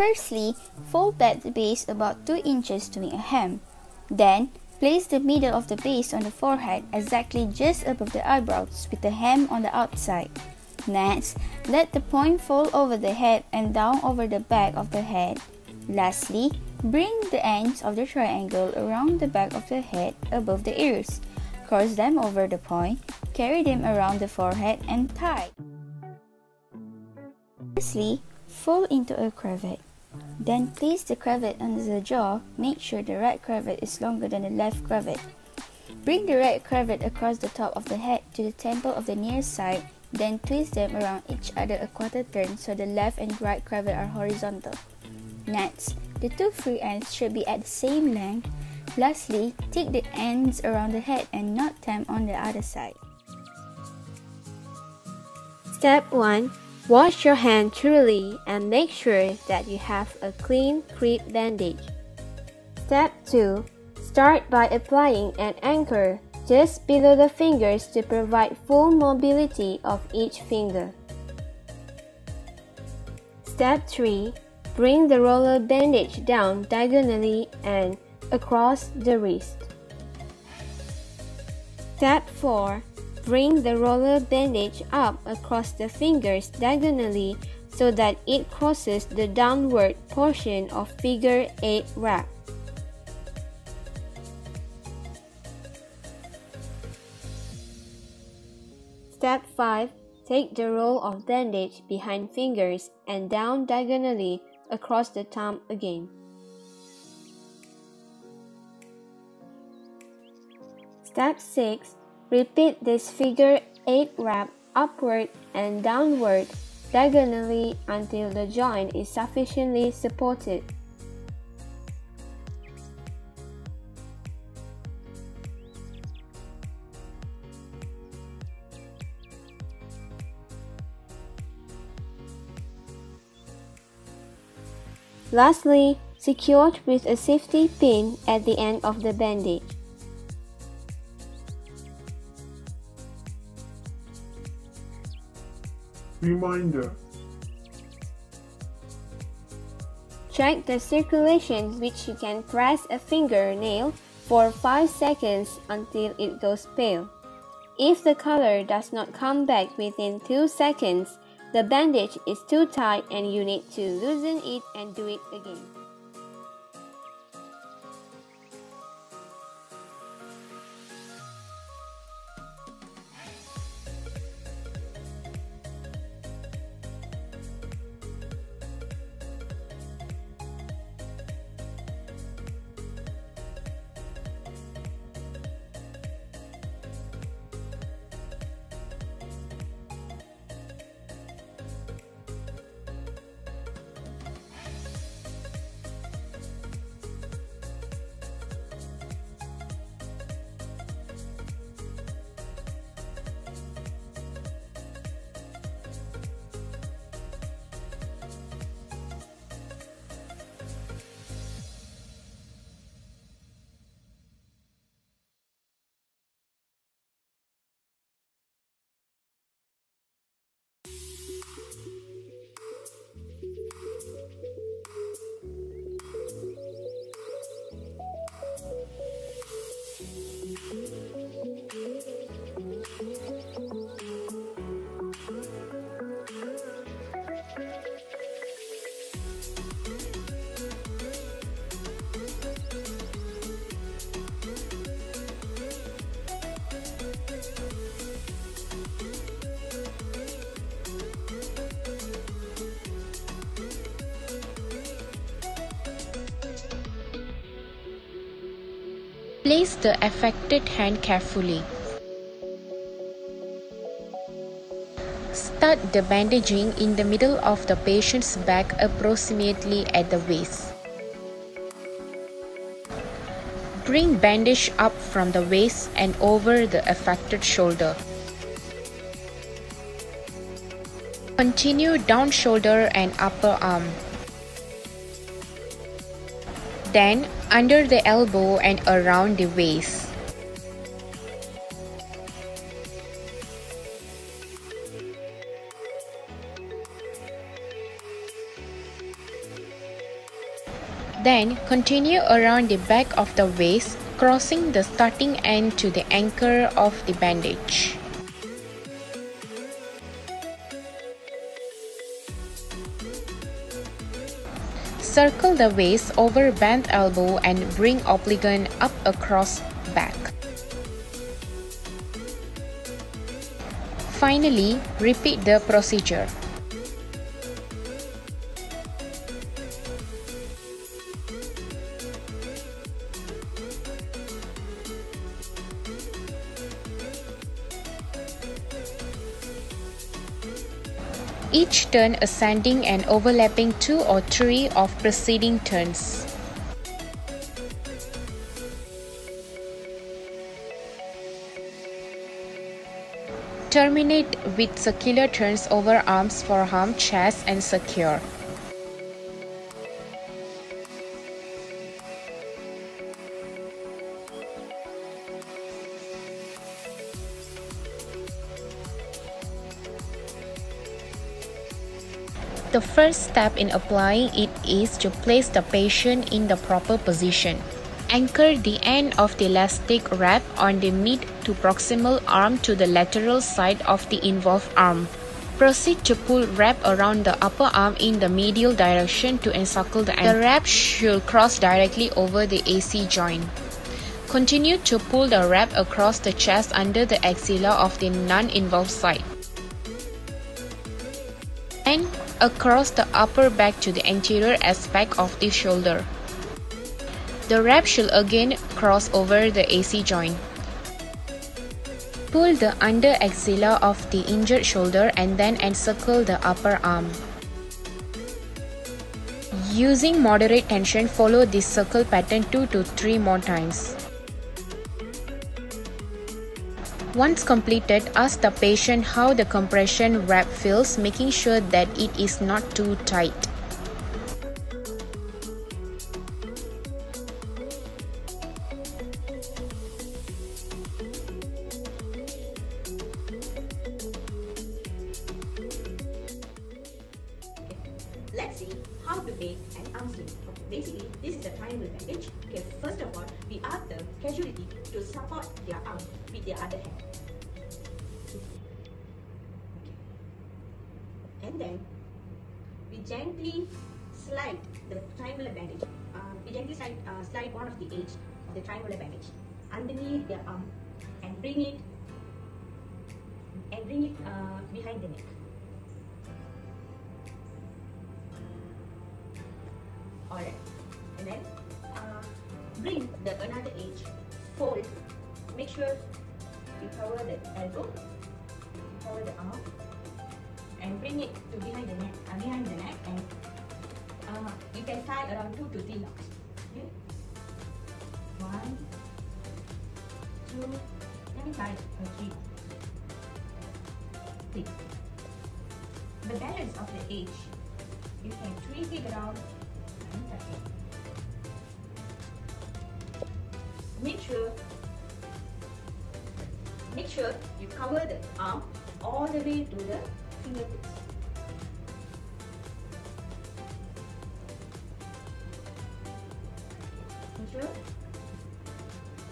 Firstly, fold back the base about 2 inches to make a hem. Then, place the middle of the base on the forehead exactly just above the eyebrows with the hem on the outside. Next, let the point fall over the head and down over the back of the head. Lastly, bring the ends of the triangle around the back of the head above the ears. Cross them over the point, carry them around the forehead and tie. Lastly, fold into a cravat. Then place the cravat under the jaw. Make sure the right cravat is longer than the left cravat. Bring the right cravat across the top of the head to the temple of the near side then twist them around each other a quarter turn so the left and right cravat are horizontal. Next, the two free ends should be at the same length. Lastly, take the ends around the head and knot them on the other side. Step 1. Wash your hand thoroughly and make sure that you have a clean crepe bandage. Step 2. Start by applying an anchor just below the fingers to provide full mobility of each finger. Step 3. Bring the roller bandage down diagonally and across the wrist. Step 4. Bring the roller bandage up across the fingers diagonally so that it crosses the downward portion of figure 8 wrap. Step 5. Take the roll of bandage behind fingers and down diagonally across the thumb again. Step 6. Repeat this figure 8 wrap upward and downward diagonally until the joint is sufficiently supported. Lastly, secured with a safety pin at the end of the bandage. Reminder Check the circulation which you can press a fingernail for 5 seconds until it goes pale. If the color does not come back within 2 seconds, the bandage is too tight and you need to loosen it and do it again. Place the affected hand carefully. Start the bandaging in the middle of the patient's back approximately at the waist. Bring bandage up from the waist and over the affected shoulder. Continue down shoulder and upper arm. Then under the elbow and around the waist. Then continue around the back of the waist, crossing the starting end to the anchor of the bandage. Circle the waist over bent elbow and bring obligation up across back. Finally, repeat the procedure. Turn ascending and overlapping two or three of preceding turns. Terminate with circular turns over arms, forearm, chest and secure. The first step in applying it is to place the patient in the proper position. Anchor the end of the elastic wrap on the mid to proximal arm to the lateral side of the involved arm. Proceed to pull wrap around the upper arm in the medial direction to encircle the ankle. The wrap should cross directly over the AC joint. Continue to pull the wrap across the chest under the axilla of the non-involved side across the upper back to the anterior aspect of the shoulder. The wrap should again cross over the AC joint. Pull the under axilla of the injured shoulder and then encircle the upper arm. Using moderate tension, follow this circle pattern 2 to 3 more times. Once completed, ask the patient how the compression wrap feels, making sure that it is not too tight. Let's see how to make an arm sling. Basically, this is a triangle bandage. Okay, first of all, we ask the casualty to support their arm with their other hand. Okay. And then, we gently slide the triangular bandage. Uh, we gently slide, uh, slide one of the edge of the triangular bandage underneath their arm and bring it and bring it uh, behind the neck. Alright. And then uh, bring the another edge, fold. Make sure you cover the elbow, cover the arm, and bring it to behind the neck, uh, behind the neck, and uh, you can tie around two to three knots. Okay. One, two. Let me tie uh, three. Three. The balance of the edge, you can twist it around Make sure make sure you cover the arm all the way to the fingertips. Make sure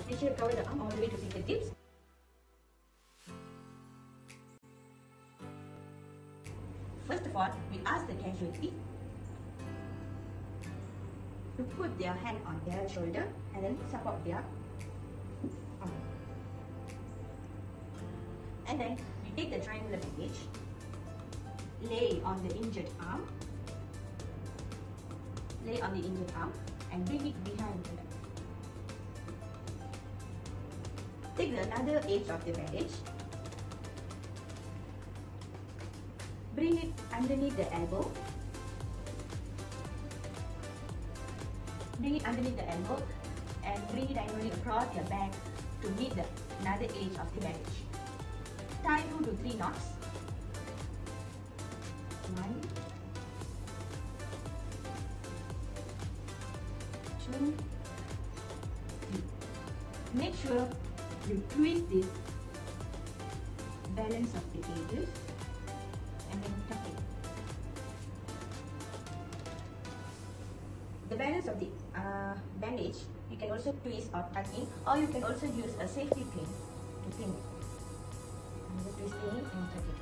make sure you cover the arm all the way to fingertips. First of all, we ask the casualty to put their hand on their shoulder and then support their arm. And then you take the triangular bandage, lay on the injured arm, lay on the injured arm and bring it behind the. Take the another edge of the bandage, bring it underneath the elbow bring it underneath the elbow and bring it diagonally across your back to meet the another edge of the bandage. Tie two to three knots. One, two, three. Make sure you twist this balance of the edges the balance of the uh, bandage, you can also twist or tuck in or you can also use a safety pin to pin it. Just twist and tuck it.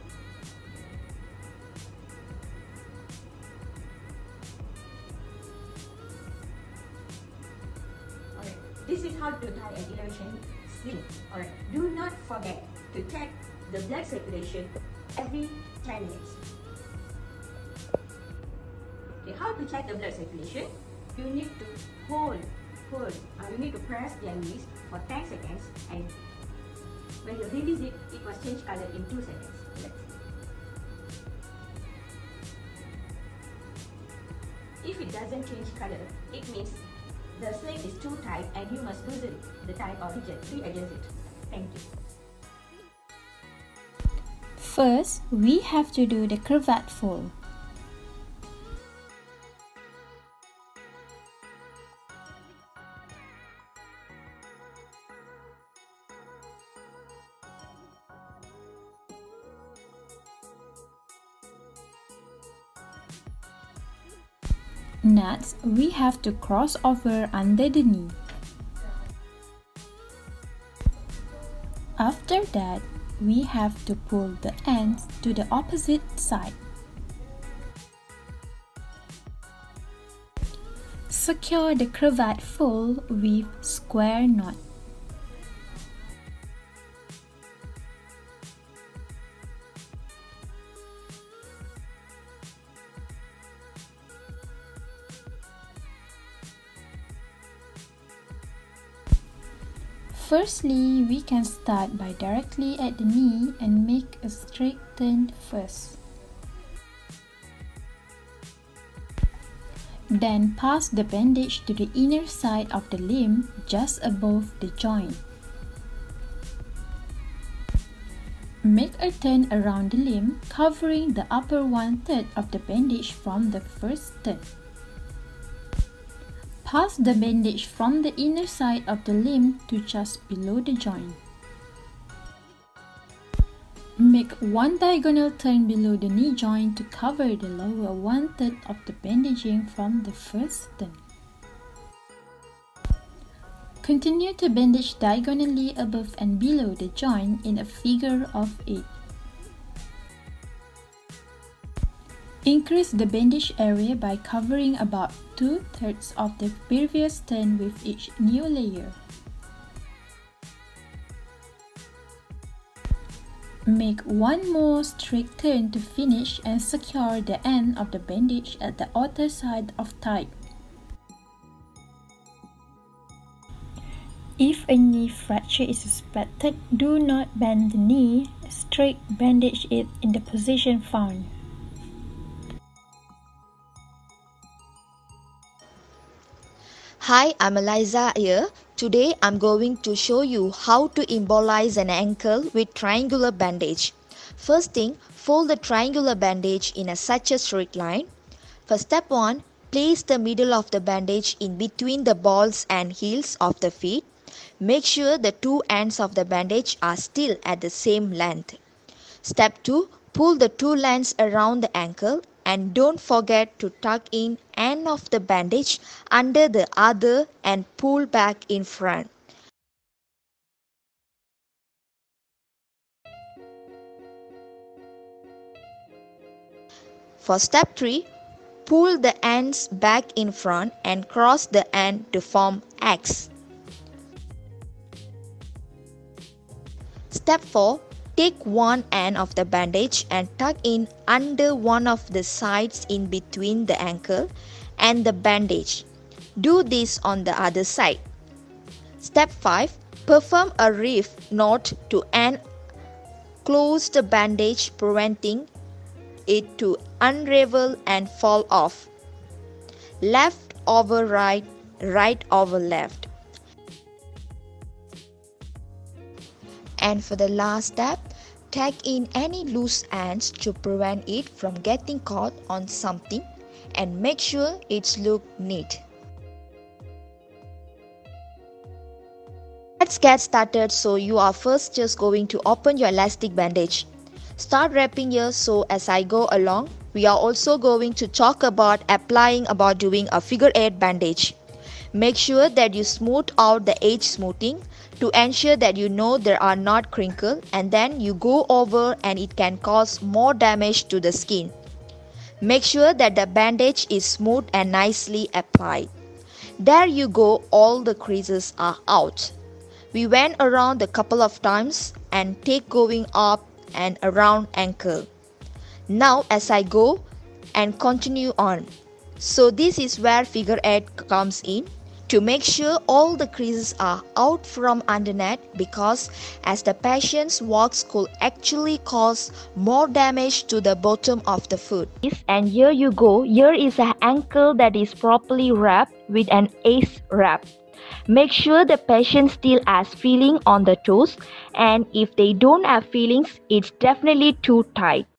Alright, this is how to tie an elevation sling. Alright, do not forget to check the blood circulation every 10 minutes. Okay, how to check the blood circulation? You need to hold, hold, uh, you need to press their knees for 10 seconds and when you release it, it must change color in 2 seconds. If it doesn't change color, it means the sling is too tight and you must loosen the tie or readjust it. Thank you. First, we have to do the cravat fold. We have to cross over under the knee. After that, we have to pull the ends to the opposite side. Secure the cravat fold with square knot. Firstly, we can start by directly at the knee and make a straight turn first. Then pass the bandage to the inner side of the limb just above the joint. Make a turn around the limb, covering the upper one-third of the bandage from the first turn. Pass the bandage from the inner side of the limb to just below the joint. Make one diagonal turn below the knee joint to cover the lower one-third of the bandaging from the first turn. Continue to bandage diagonally above and below the joint in a figure of 8. Increase the bandage area by covering about two-thirds of the previous turn with each new layer. Make one more straight turn to finish and secure the end of the bandage at the outer side of type. If a knee fracture is suspected, do not bend the knee, straight bandage it in the position found. Hi, I'm Aliza here. Today I'm going to show you how to immobilize an ankle with triangular bandage. First thing, fold the triangular bandage in a such a straight line. For step 1, place the middle of the bandage in between the balls and heels of the feet. Make sure the two ends of the bandage are still at the same length. Step 2, pull the two lines around the ankle and don't forget to tuck in end of the bandage under the other and pull back in front. For step 3, pull the ends back in front and cross the end to form X. Step 4, Take one end of the bandage and tuck in under one of the sides in between the ankle and the bandage. Do this on the other side. Step 5. Perform a reef knot to end close the bandage preventing it to unravel and fall off. Left over right, right over left. And for the last step, tack in any loose ends to prevent it from getting caught on something and make sure it's look neat. Let's get started so you are first just going to open your elastic bandage. start wrapping here so as I go along we are also going to talk about applying about doing a figure 8 bandage. Make sure that you smooth out the edge smoothing to ensure that you know there are not crinkle and then you go over and it can cause more damage to the skin. Make sure that the bandage is smooth and nicely applied. There you go all the creases are out. We went around a couple of times and take going up and around ankle. Now as I go and continue on. So this is where figure 8 comes in to make sure all the creases are out from underneath because as the patient's walks could actually cause more damage to the bottom of the foot. And here you go, here is an ankle that is properly wrapped with an ace wrap. Make sure the patient still has feeling on the toes and if they don't have feelings, it's definitely too tight.